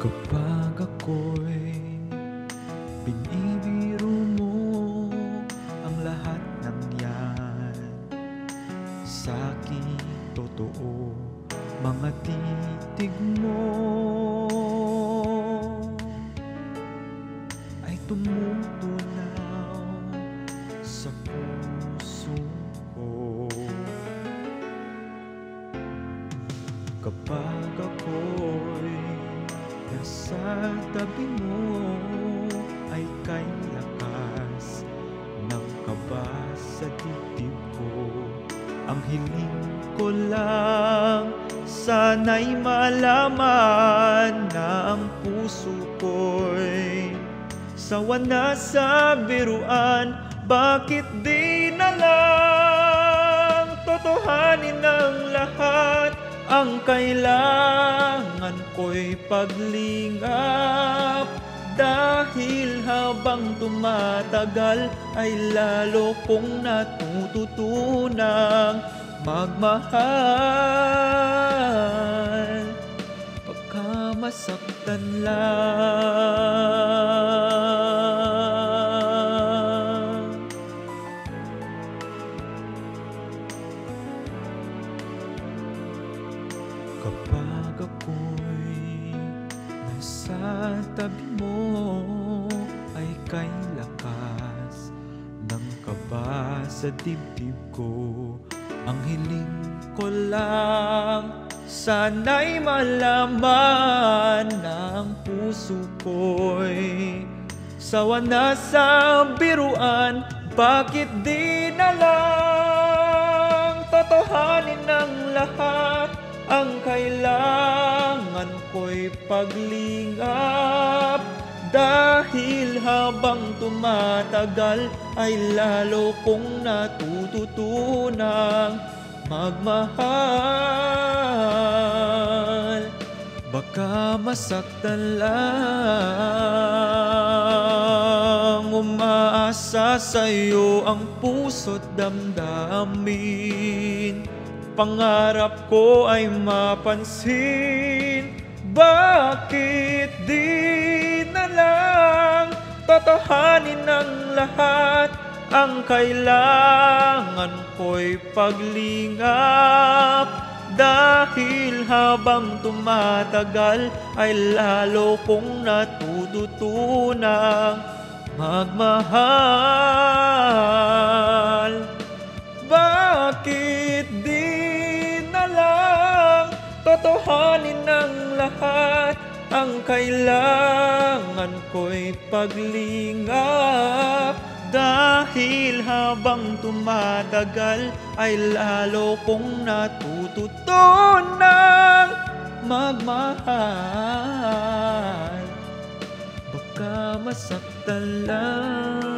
Kapag ako'y binibiro mo ang lahat ng yan Sa aking totoo, mga titig mo Ay tumutunaw sa puso ko. Kapag ako'y nasa tabi mo Ay kay lakas ng kaba sa dibdib ko. Ang hiling ko lang Sana'y malaman na ang puso ko'y Sawa na sa biruan. Bakit di na lang Totohanin ang lahat Ang kailangan ko'y paglingap. Dahil habang tumatagal Ay lalo kong natututunang Magmahal. Pagka masaktan lang Kapag ako'y nasa tabi mo Ay kay lakas ng kaba sa dibdib ko. Ang hiling ko lang Sana'y malaman ng puso ko'y Sawa na sa biruan Bakit di na lang Totohanin ng lahat Ang kailangan ko'y paglingap. Dahil habang tumatagal Ay lalo kong natututunang magmahal. Baka masaktan lang Umaasa sa'yo ang puso't damdamin Pangarap ko ay mapansin. Bakit di na lang Totohanin ang lahat Ang kailangan ko'y paglingap? Dahil habang tumatagal ay lalo kong natututunang magmahal Ang kailangan ko'y paglingap dahil habang tumatagal ay lalo kong natututunang magmahal. Baka masaktan lang